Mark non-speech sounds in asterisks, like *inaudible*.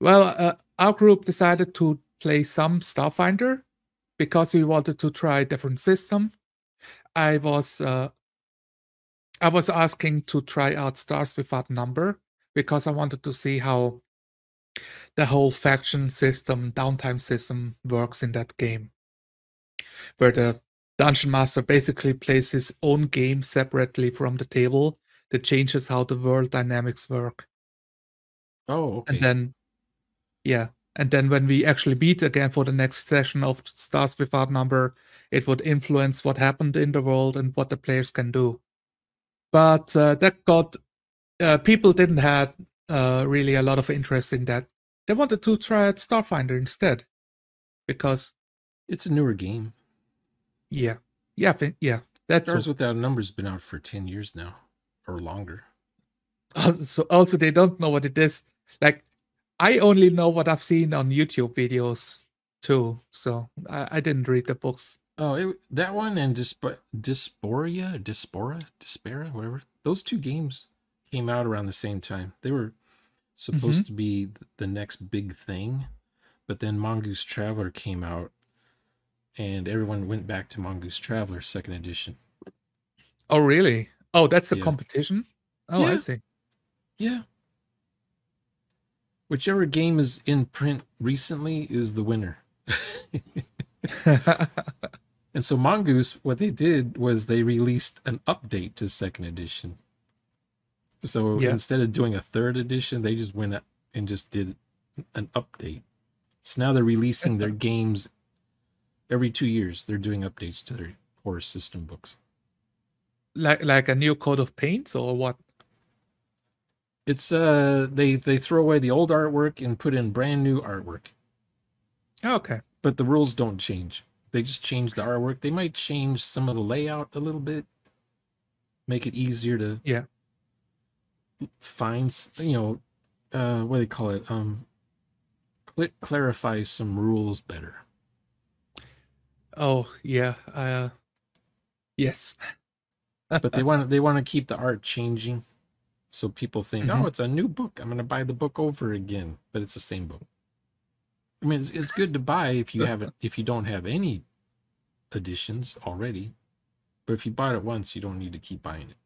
Well, uh, our group decided to play some Starfinder because we wanted to try a different system. I was uh, I was asking to try out Stars Without Number because I wanted to see how the whole faction system, downtime system works in that game. Where the dungeon master basically plays his own game separately from the table that changes how the world dynamics work. Oh, okay. And then, yeah. And then when we actually beat again for the next session of Stars Without Number, it would influence what happened in the world and what the players can do. But uh, that got uh, people didn't have uh, really a lot of interest in that. They wanted to try out Starfinder instead because it's a newer game. Yeah, yeah, yeah. That Stars Without Numbers been out for ten years now or longer. so also, they don't know what it is. Like, I only know what I've seen on YouTube videos too. So I, I didn't read the books. Oh, it, that one and Disp- Dysphoria, Dyspora, Dyspera, whatever. Those two games came out around the same time. They were supposed mm-hmm. to be the next big thing, but then Mongoose Traveller came out, and everyone went back to Mongoose Traveller Second Edition. Oh, really? Oh, that's a yeah. competition. Oh, yeah. I see. Yeah. Whichever game is in print recently is the winner. *laughs* and so Mongoose, what they did was they released an update to second edition. So yeah. instead of doing a third edition, they just went and just did an update. So now they're releasing their *laughs* games every two years. They're doing updates to their core system books. Like like a new coat of paint or what? It's uh they they throw away the old artwork and put in brand new artwork. Okay. But the rules don't change. They just change the artwork. They might change some of the layout a little bit. Make it easier to Yeah. find you know uh what do they call it? Um cl- clarify some rules better. Oh, yeah. Uh yes. but they want they want to keep the art changing so people think, mm-hmm. oh, it's a new book. I'm going to buy the book over again, but it's the same book. I mean, it's, it's good to buy if you haven't if you don't have any editions already, but if you bought it once, you don't need to keep buying it.